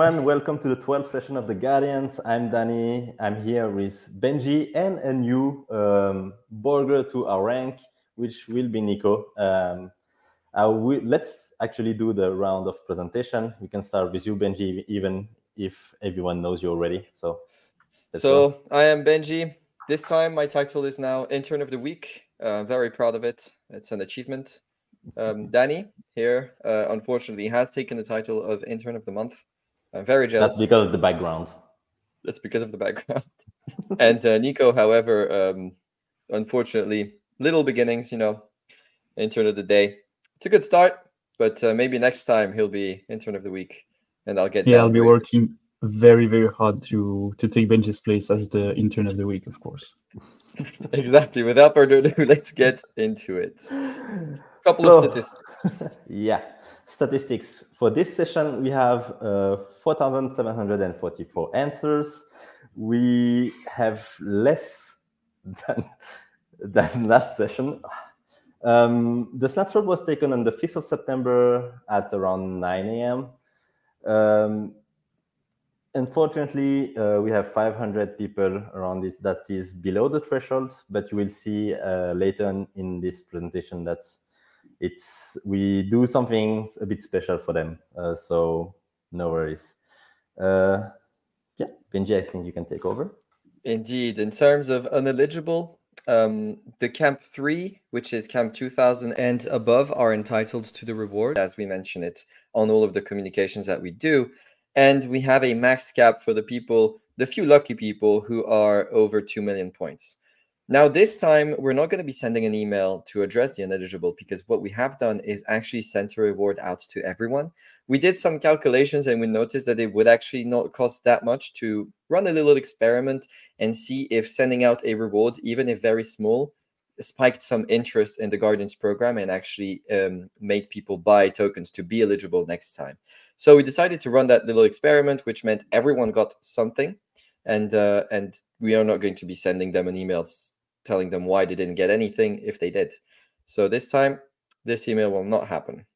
Everyone. Welcome to the 12th session of the Guardians. I'm Dany. I'm here with Benjy and a new um, burger to our rank, which will be Nico. Um, will, let's actually do the round of presentation. We can start with you, Benjy, even if everyone knows you already. So, so go. I am Benjy. This time, my title is now Intern of the Week. Uh, very proud of it. It's an achievement. Um, Dany here, uh, unfortunately, has taken the title of Intern of the Month. I'm very jealous. That's because of the background. That's because of the background. and uh, Nico, however, um, unfortunately, little beginnings, you know, Intern of the Day. It's a good start, but uh, maybe next time he'll be Intern of the Week, and I'll get. Yeah, I'll be working very, very hard to to take Benjy's place as the Intern of the Week, of course. exactly. Without further ado, let's get into it couple so, of statistics. yeah, statistics for this session. We have uh, 4,744 answers. We have less than than last session. Um, the snapshot was taken on the 5th of September at around 9 a.m. Um, unfortunately, uh, we have 500 people around this that is below the threshold, but you will see uh, later in this presentation that's it's we do something a bit special for them. Uh, so no worries. Uh, yeah, Benjy, I think you can take over. Indeed. In terms of uneligible, um, the Camp 3, which is Camp 2000 and above, are entitled to the reward, as we mention it on all of the communications that we do. And we have a max cap for the people, the few lucky people who are over 2 million points. Now, this time, we're not going to be sending an email to address the ineligible because what we have done is actually sent a reward out to everyone. We did some calculations and we noticed that it would actually not cost that much to run a little experiment and see if sending out a reward, even if very small, spiked some interest in the Guardians program and actually um, made people buy tokens to be eligible next time. So we decided to run that little experiment, which meant everyone got something and uh, and we are not going to be sending them an email telling them why they didn't get anything if they did. So this time, this email will not happen.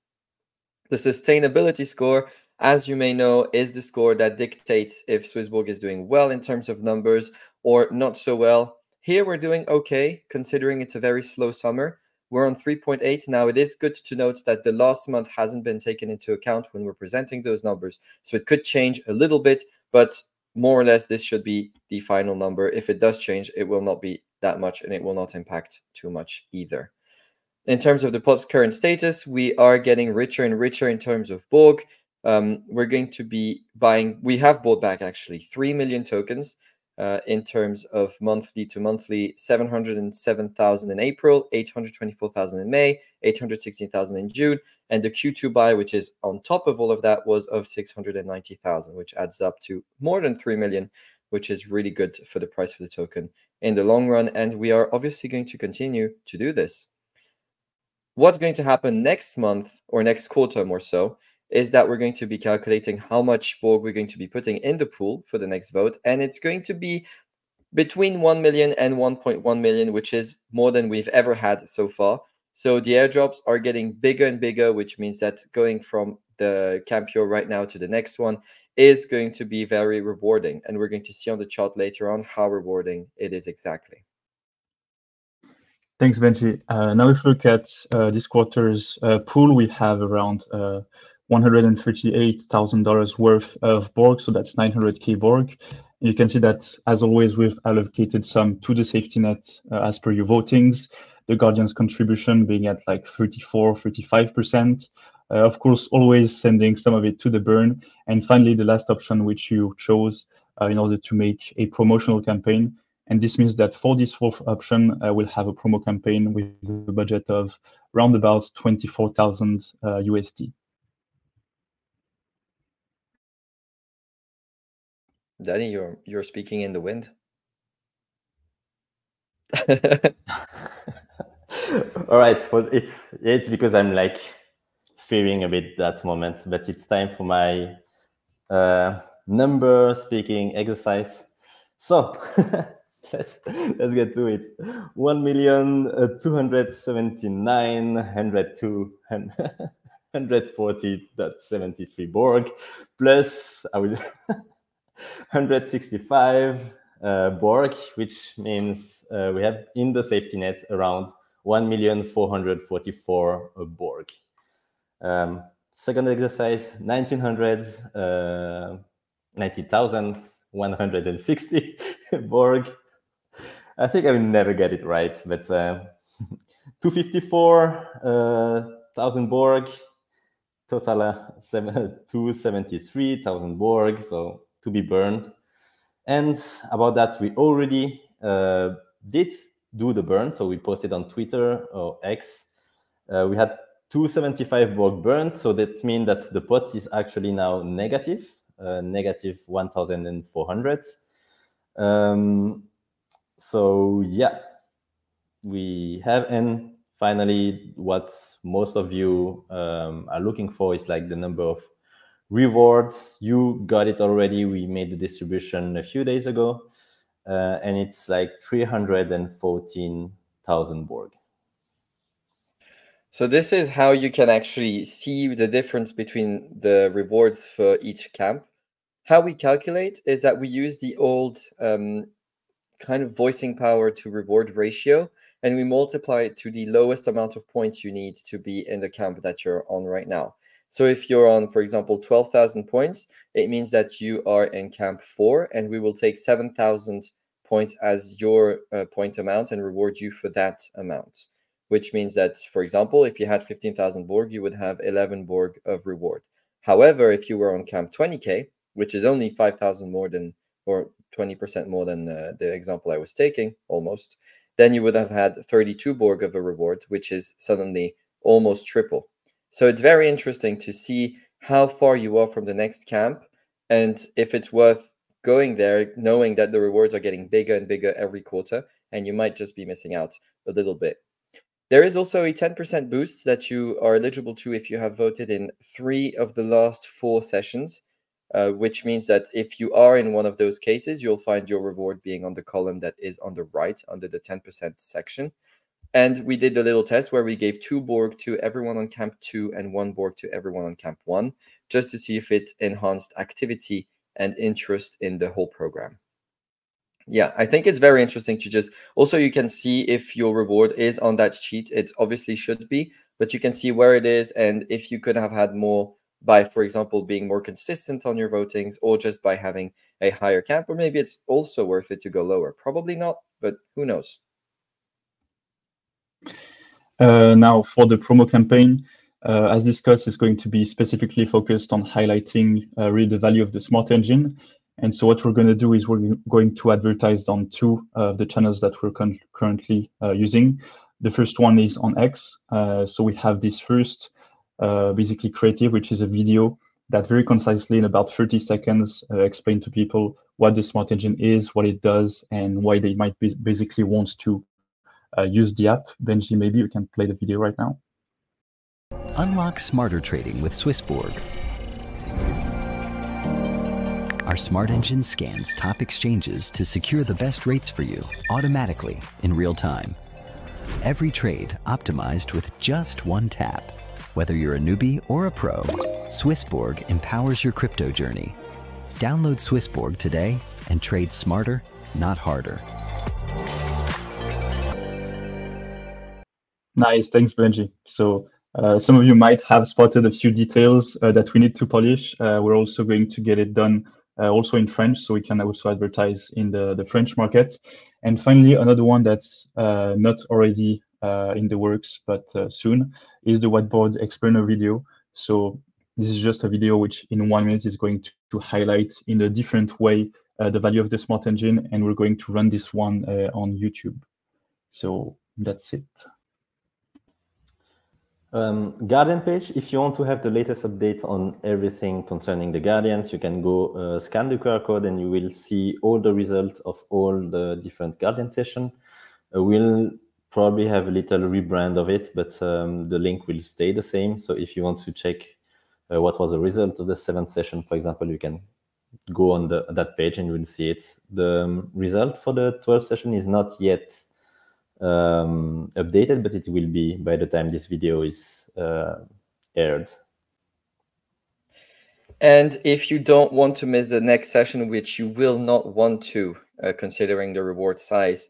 The sustainability score, as you may know, is the score that dictates if Swissborg is doing well in terms of numbers or not so well. Here we're doing okay, considering it's a very slow summer. We're on 3.8. Now, it is good to note that the last month hasn't been taken into account when we're presenting those numbers. So it could change a little bit, but more or less, this should be the final number. If it does change, it will not be that much and it will not impact too much either. In terms of the pot's current status, we are getting richer and richer in terms of Borg. Um, we're going to be buying, we have bought back actually 3 million tokens uh, in terms of monthly to monthly 707,000 in April, 824,000 in May, 816,000 in June. And the Q2 buy, which is on top of all of that, was of 690,000, which adds up to more than 3 million, which is really good for the price for the token in the long run. And we are obviously going to continue to do this. What's going to happen next month or next quarter more so is that we're going to be calculating how much Borg we're going to be putting in the pool for the next vote. And it's going to be between 1 million and 1.1 million, which is more than we've ever had so far. So the airdrops are getting bigger and bigger, which means that going from the Campio right now to the next one is going to be very rewarding. And we're going to see on the chart later on how rewarding it is exactly. Thanks, Benjy. Uh, now, if we look at uh, this quarter's uh, pool, we have around uh, $138,000 worth of Borg, so that's 900k Borg. You can see that, as always, we've allocated some to the safety net uh, as per your votings. The Guardian's contribution being at like 34, 35%. Uh, of course, always sending some of it to the burn. And finally, the last option which you chose uh, in order to make a promotional campaign. And this means that for this fourth option, uh, we'll have a promo campaign with a budget of around about 24,000 USD. Dany, you're you're speaking in the wind. All right, well, it's it's because I'm like fearing a bit that moment, but it's time for my uh, number speaking exercise. So let's let's get to it. One million uh, two hundred seventy nine hundred two 140.73 Borg plus I will 165 uh, Borg, which means uh, we have in the safety net around 1,444 Borg. Um, second exercise, 1900, uh, 90,160 Borg. I think I will never get it right, but uh, 254,000 Borg, total uh, 273,000 Borg, so to be burned. And about that, we already uh, did do the burn. So we posted on Twitter or X. Uh, we had 275 Borg burned. So that means that the pot is actually now negative, uh, negative 1,400. Um, so yeah, we have, and finally, what most of you um, are looking for is like the number of rewards. You got it already. We made the distribution a few days ago, uh, and it's like 314,000 Borg. So this is how you can actually see the difference between the rewards for each camp. How we calculate is that we use the old um, kind of voicing power to reward ratio, and we multiply it to the lowest amount of points you need to be in the camp that you're on right now. So if you're on, for example, 12,000 points, it means that you are in camp four, and we will take 7,000 points as your uh, point amount and reward you for that amount. Which means that, for example, if you had 15,000 Borg, you would have 11 Borg of reward. However, if you were on camp 20k, which is only 5,000 more than, or 20% more than uh, the example I was taking, almost, then you would have had 32 Borg of a reward, which is suddenly almost triple. So it's very interesting to see how far you are from the next camp and if it's worth going there, knowing that the rewards are getting bigger and bigger every quarter, and you might just be missing out a little bit. There is also a 10% boost that you are eligible to if you have voted in three of the last four sessions, uh, which means that if you are in one of those cases, you'll find your reward being on the column that is on the right under the 10% section. And we did a little test where we gave two Borg to everyone on Camp 2 and one Borg to everyone on Camp 1, just to see if it enhanced activity and interest in the whole program. Yeah, I think it's very interesting to just also you can see if your reward is on that sheet. It obviously should be, but you can see where it is and if you could have had more by, for example, being more consistent on your votings or just by having a higher cap or maybe it's also worth it to go lower. Probably not, but who knows? Uh, now, for the promo campaign, uh, as discussed, is going to be specifically focused on highlighting uh, really the value of the smart engine. And so what we're going to do is we're going to advertise on two of the channels that we're currently using. The first one is on X. so we have this first basically creative, which is a video that very concisely in about 30 seconds uh, explain to people what the smart engine is, what it does, and why they might be basically want to uh, use the app. Benjy, maybe you can play the video right now. Unlock smarter trading with Swissborg. Our smart engine scans top exchanges to secure the best rates for you automatically in real time. Every trade optimized with just one tap. Whether you're a newbie or a pro, Swissborg empowers your crypto journey. Download Swissborg today and trade smarter, not harder. Nice, thanks, Benjy. So uh, some of you might have spotted a few details uh, that we need to polish. Uh, we're also going to get it done uh, also in French, so we can also advertise in the, the French market. And finally, another one that's uh, not already uh, in the works, but soon, is the whiteboard explainer video. So this is just a video which in one minute is going to, to highlight in a different way the value of the smart engine, and we're going to run this one on YouTube. So that's it. Um, Guardian page, if you want to have the latest updates on everything concerning the Guardians, you can go uh, scan the QR code and you will see all the results of all the different Guardian session. Uh, we'll probably have a little rebrand of it, but um, the link will stay the same. So if you want to check uh, what was the result of the seventh session, for example, you can go on the, that page and you will see it. The um, result for the 12th session is not yet um, updated, but it will be by the time this video is uh, aired. And if you don't want to miss the next session, which you will not want to, uh, considering the reward size,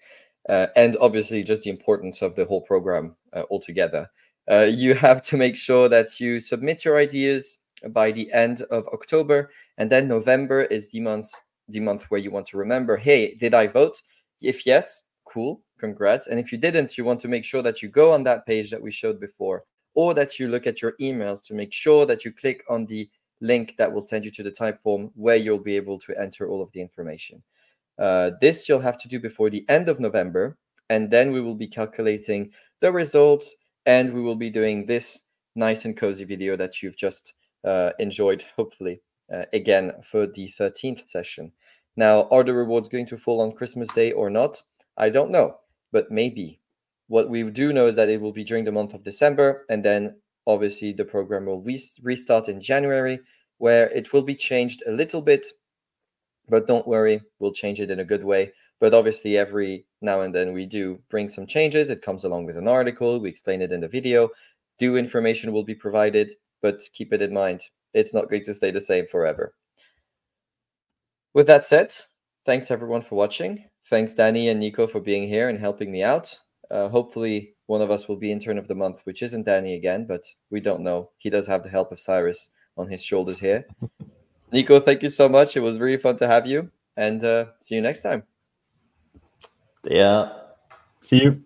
uh, and obviously just the importance of the whole program uh, altogether, uh, you have to make sure that you submit your ideas by the end of October, and then November is the month the month where you want to remember, hey, did I vote? If yes, cool, congrats. And if you didn't, you want to make sure that you go on that page that we showed before, or that you look at your emails to make sure that you click on the link that will send you to the Typeform where you'll be able to enter all of the information. Uh, this you'll have to do before the end of November, and then we will be calculating the results, and we will be doing this nice and cozy video that you've just uh, enjoyed, hopefully, uh, again for the 13th session. Now, are the rewards going to fall on Christmas Day or not? I don't know, but maybe. What we do know is that it will be during the month of December, and then obviously the program will re restart in January, where it will be changed a little bit, but don't worry, we'll change it in a good way. But obviously, every now and then we do bring some changes. It comes along with an article, we explain it in the video. New information will be provided, but keep it in mind, it's not going to stay the same forever. With that said, thanks everyone for watching. Thanks, Dany and Nico, for being here and helping me out. Uh, hopefully, one of us will be intern of the month, which isn't Dany again, but we don't know. He does have the help of Cyrus on his shoulders here. Nico, thank you so much. It was really fun to have you, and uh, see you next time. Yeah. See you.